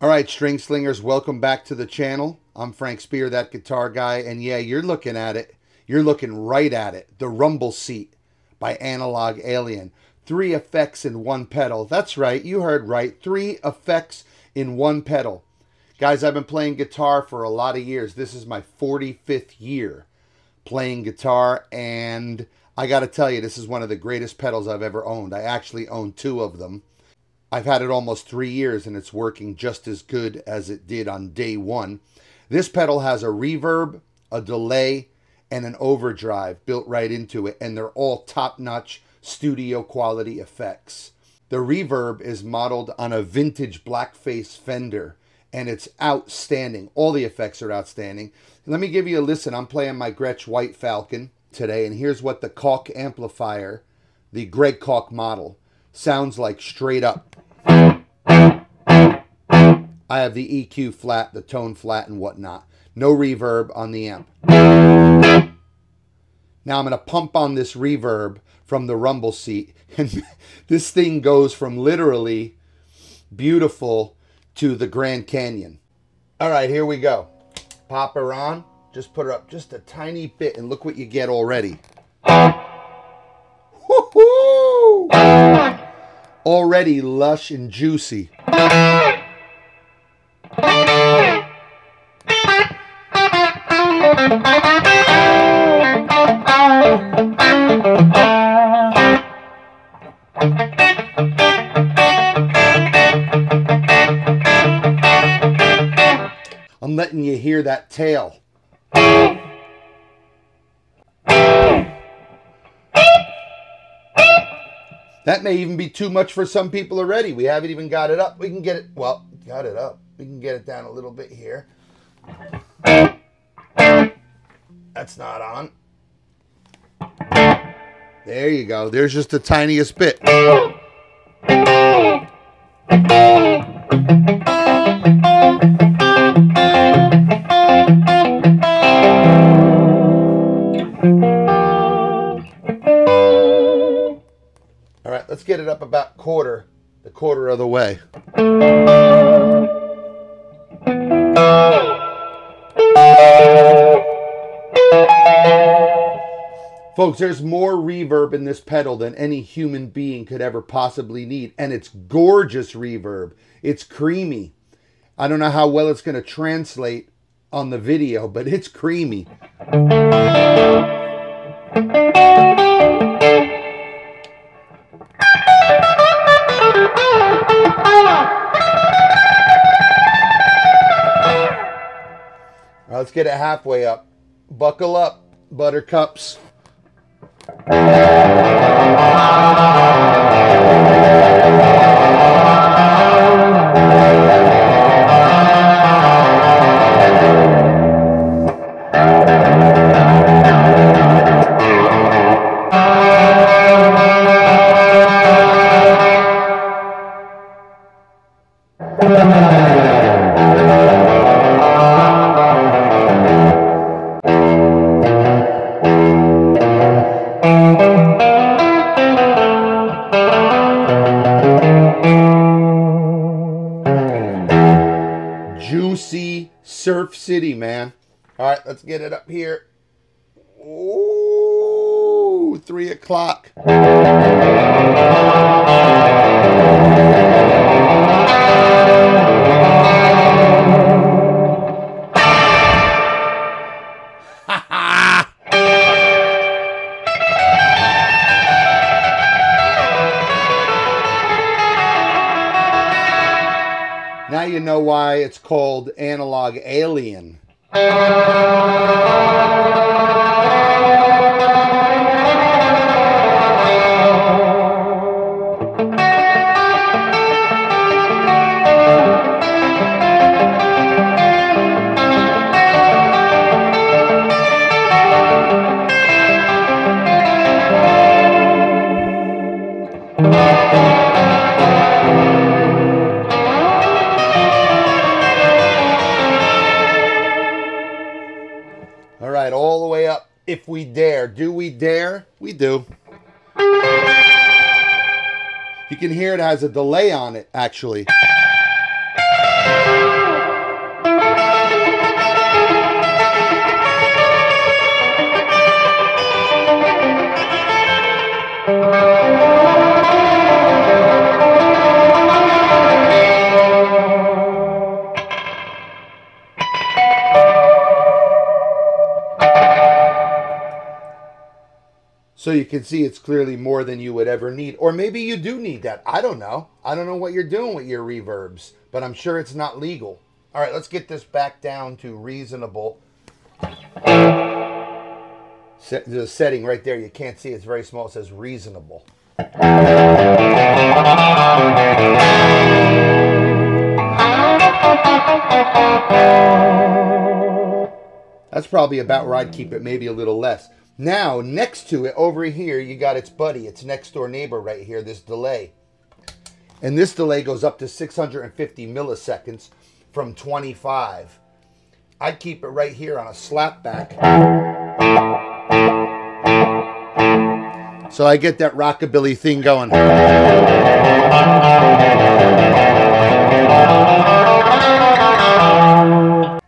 All right, string slingers, welcome back to the channel. I'm Frank Speer, that guitar guy, and yeah, you're looking at it. You're looking right at it. The Rumble Seat by Analog Alien. Three effects in one pedal. That's right, you heard right. Three effects in one pedal. Guys, I've been playing guitar for a lot of years. This is my 45th year playing guitar, and I got to tell you, this is one of the greatest pedals I've ever owned. I actually own two of them. I've had it almost three years and it's working just as good as it did on day one. This pedal has a reverb, a delay, and an overdrive built right into it, and they're all top notch studio quality effects. The reverb is modeled on a vintage blackface Fender, and it's outstanding. All the effects are outstanding. Let me give you a listen. I'm playing my Gretsch White Falcon today, and here's what the Kalk amplifier, the Greg Kalk model, sounds like straight up. I have the EQ flat, the tone flat, and whatnot. No reverb on the amp. Now I'm going to pump on this reverb from the rumble seat. And this thing goes from literally beautiful to the Grand Canyon. All right, here we go. Pop her on. Just put her up just a tiny bit and look what you get already. Already lush and juicy. I'm letting you hear that tail. That may even be too much for some people already. We haven't even got it up. We can get it, well, got it up. We can get it down a little bit here. That's not on. There you go. There's just the tiniest bit. Quarter of the way. Folks, there's more reverb in this pedal than any human being could ever possibly need. And it's gorgeous reverb. It's creamy. I don't know how well it's going to translate on the video, but it's creamy. Let's get it halfway up. Buckle up, buttercups. Let's get it up here. Ooh, three o'clock. Now you know why it's called Analog Alien. All do. You can hear it has a delay on it, actually. So you can see it's clearly more than you would ever need. Or maybe you do need that. I don't know. I don't know what you're doing with your reverbs, but I'm sure it's not legal. All right, let's get this back down to reasonable. Set, a setting right there. You can't see. It's very small. It says reasonable. That's probably about where I'd keep it, maybe a little less. Now, next to it, over here, you got its buddy, its next door neighbor right here, this delay. And this delay goes up to 650 milliseconds from 25. I'd keep it right here on a slapback. So I get that rockabilly thing going.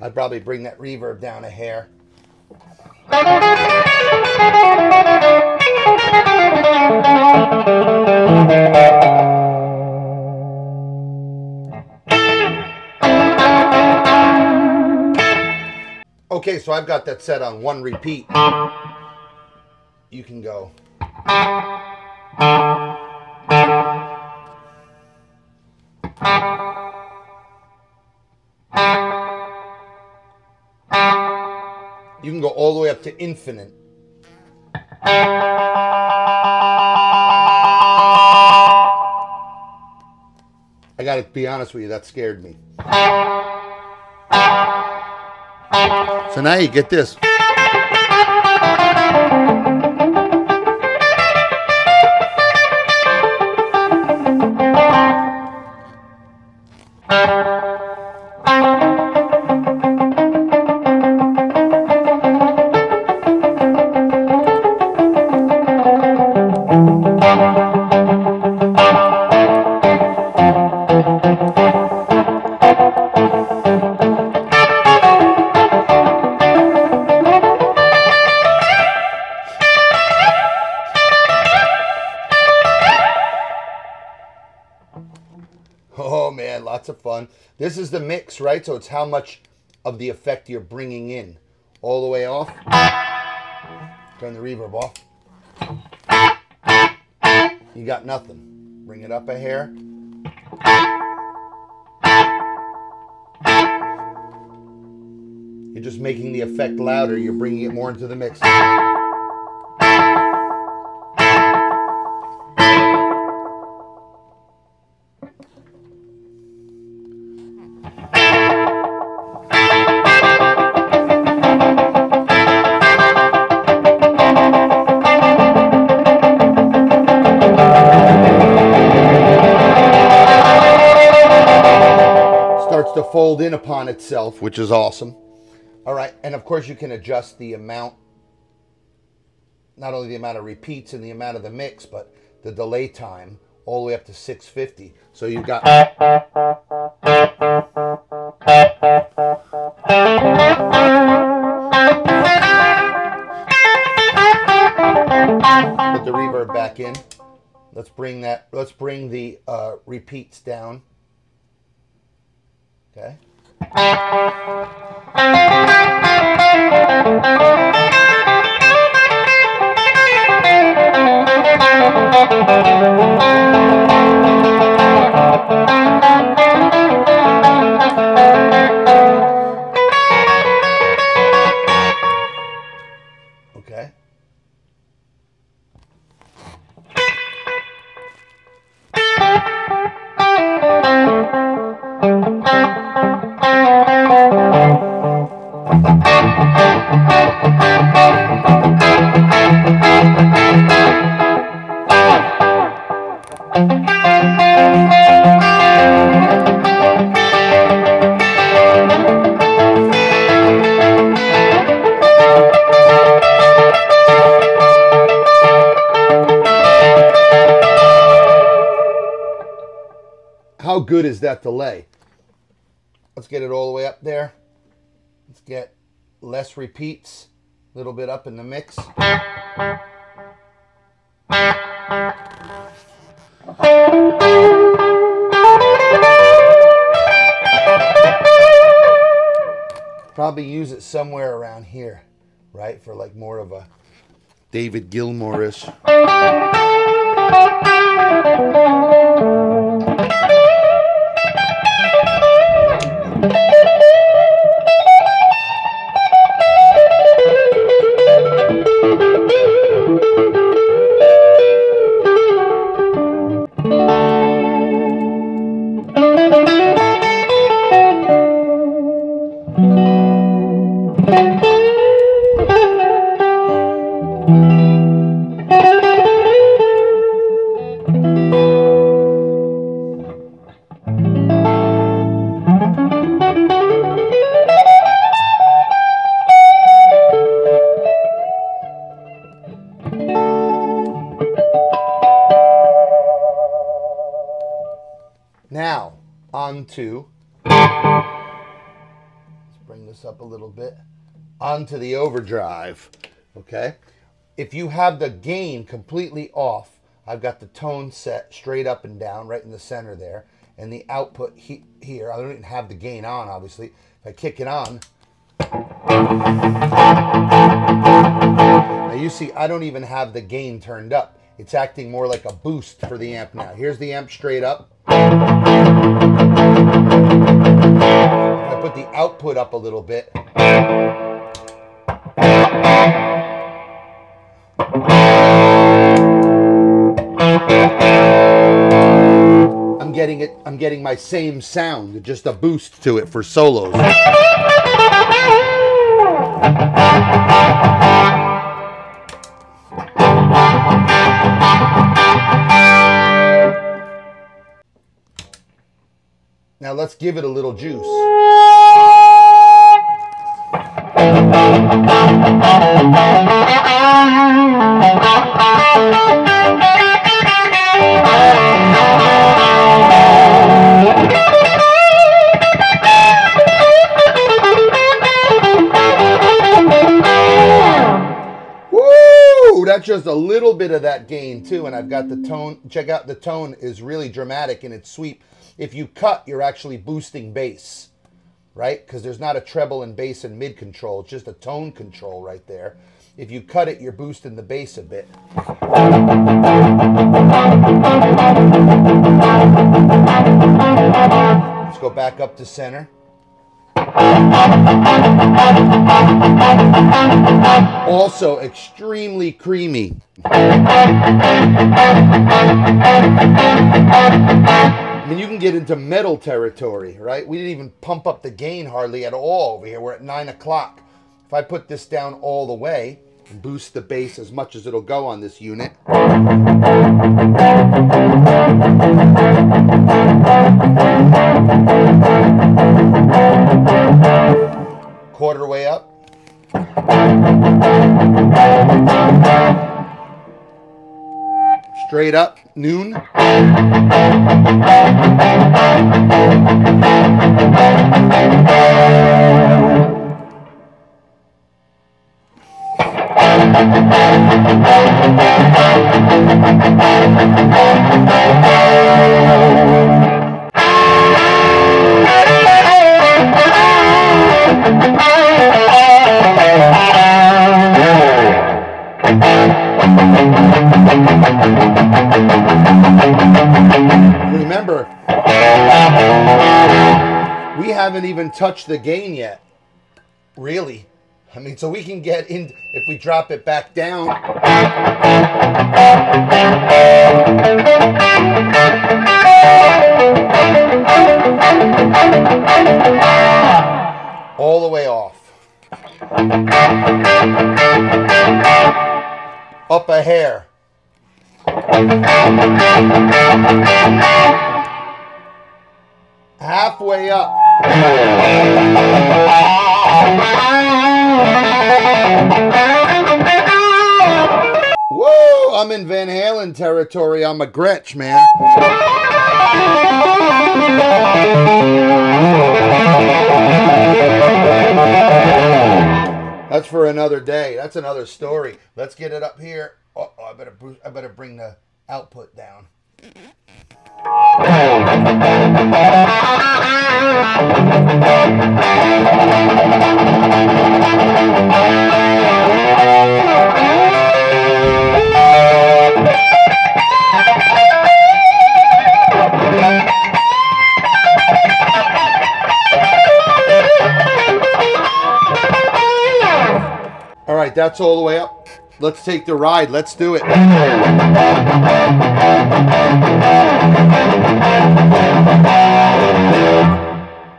I'd probably bring that reverb down a hair. Okay, so I've got that set on one repeat. You can go. You can go all the way up to infinite. I gotta be honest with you, that scared me. So now you get this. Oh man, lots of fun. This is the mix, right? So it's how much of the effect you're bringing in. All the way off. Turn the reverb off. You got nothing. Bring it up a hair. You're just making the effect louder. You're bringing it more into the mix. Fold in upon itself, which is awesome. All right, and of course you can adjust the amount, not only the amount of repeats and the amount of the mix, but the delay time all the way up to 650. So you've got. Put the reverb back in. Let's bring that. Let's bring the uh, repeats down. Okay. good is that delay? Let's get it all the way up there. Let's get less repeats, a little bit up in the mix. Probably use it somewhere around here, right? For like more of a David Gilmour-ish. Up a little bit, onto the overdrive, okay? If you have the gain completely off, I've got the tone set straight up and down, right in the center there, and the output he, here, I don't even have the gain on, obviously. If I kick it on, now you see, I don't even have the gain turned up. It's acting more like a boost for the amp now. Here's the amp straight up. Put the output up a little bit, I'm getting it, I'm getting my same sound, just a boost to it for solos. Now let's give it a little juice. Little bit of that gain too, and I've got the tone. Check out the tone is really dramatic in its sweep. If you cut, you're actually boosting bass, right? Because there's not a treble and bass and mid control. It's just a tone control right there. If you cut it, you're boosting the bass a bit. Let's go back up to center. Also extremely creamy. I mean, you can get into metal territory, right? We didn't even pump up the gain hardly at all over here. We're at 9 o'clock. If I put this down all the way and boost the bass as much as it'll go on this unit. Quarter way up. Straight up, noon. Remember, we haven't even touched the gain yet. Really. I mean, so we can get in, if we drop it back down. All the way off. Up a hair. Halfway up. Whoa, I'm in Van Halen territory. I'm a Gretsch, man. That's for another day. That's another story. Let's get it up here. Oh, oh, I better I better bring the output down. All right, that's all the way up. Let's take the ride. Let's do it.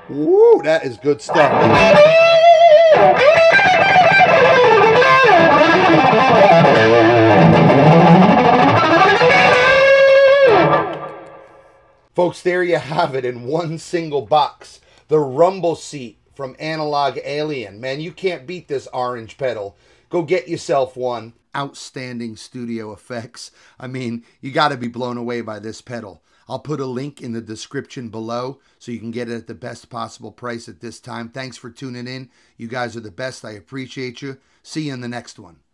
Woo, that is good stuff. Folks, there you have it in one single box. The rumble seat from Analog Alien. Man, you can't beat this orange pedal. Go get yourself one. Outstanding studio effects. I mean, you got to be blown away by this pedal. I'll put a link in the description below so you can get it at the best possible price at this time. Thanks for tuning in. You guys are the best. I appreciate you. See you in the next one.